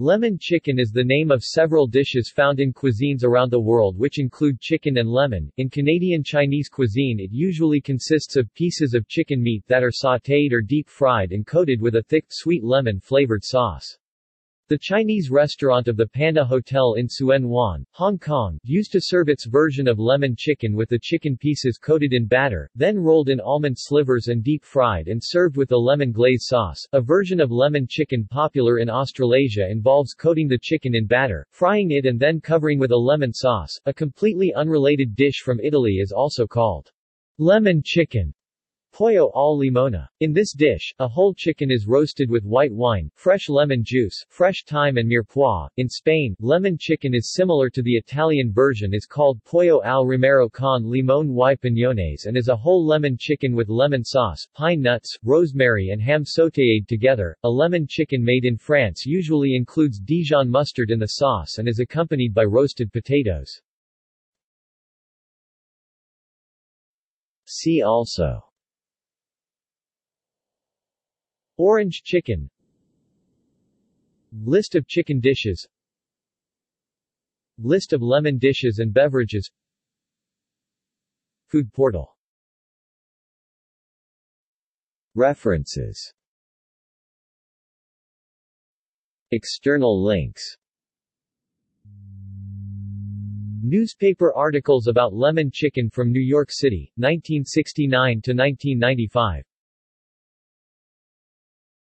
Lemon chicken is the name of several dishes found in cuisines around the world which include chicken and lemon. In Canadian Chinese cuisine it usually consists of pieces of chicken meat that are sautéed or deep fried and coated with a thick, sweet lemon-flavored sauce. The Chinese restaurant of the Panda Hotel in Tsuen Wan, Hong Kong, used to serve its version of lemon chicken with the chicken pieces coated in batter, then rolled in almond slivers and deep fried and served with a lemon glaze sauce. A version of lemon chicken popular in Australasia involves coating the chicken in batter, frying it and then covering with a lemon sauce. A completely unrelated dish from Italy is also called lemon chicken. Pollo al limone. In this dish, a whole chicken is roasted with white wine, fresh lemon juice, fresh thyme and mirepoix. In Spain, lemon chicken is similar to the Italian version is called pollo al romero con limón y piñones and is a whole lemon chicken with lemon sauce, pine nuts, rosemary and ham sautéed together. A lemon chicken made in France usually includes Dijon mustard in the sauce and is accompanied by roasted potatoes. See also Orange chicken List of chicken dishes List of lemon dishes and beverages Food portal. References. External links. Newspaper articles about lemon chicken from New York City, 1969 to 1995